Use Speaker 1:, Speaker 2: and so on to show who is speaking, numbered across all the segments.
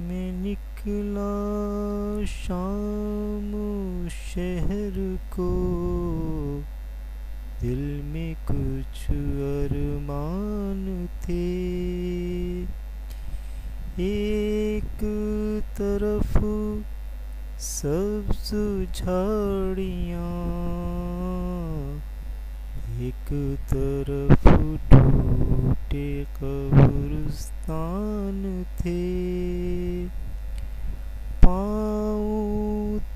Speaker 1: में निकला शाम शहर को। दिल में कुछ अरमान थे। एक तरफ़ सब्ज झाड़ियाँ एक तरफ़ टूटे कब्रिस्तान थे।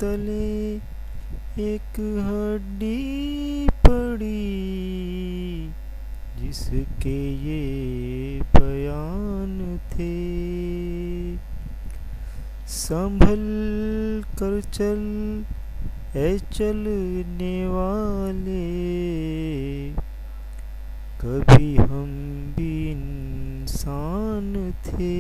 Speaker 1: तले एक हड्डी पड़ी, जिसके ये बयान थे। संभल कर चल ए चलने वाले, कभी हम भी इंसान थे।